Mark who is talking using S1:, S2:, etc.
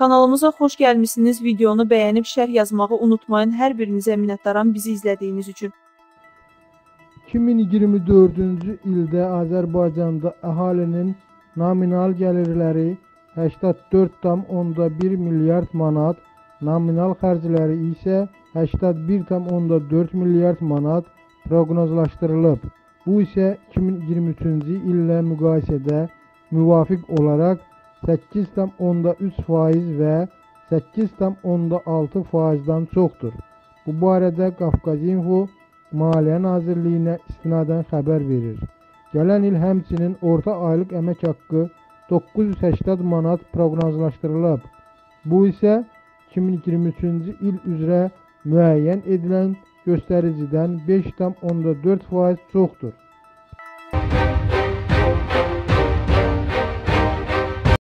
S1: Kanalımıza xoş gəlmisiniz. Videonu bəyənib şərh yazmağı unutmayın. Hər birinizə minnətdaram bizi izlədiyiniz üçün.
S2: 2024-cü ildə Azərbaycanda əhalinin nominal gəlirləri 84,1 milyard manat, nominal xərcləri isə 81,4 milyard manat proqnozlaşdırılıb. Bu isə 2023-cü illə müqayisədə müvafiq olaraq 8,3 faiz və 8,6 faizdən çoxdur. Bu barədə Qafqazinfo Maliyyə Nazirliyinə istinadən xəbər verir. Gələn il həmçinin orta aylıq əmək haqqı 980 manat proqnozlaşdırılıb. Bu isə 2023-cü il üzrə müəyyən edilən göstəricidən 5,4% çoxdur.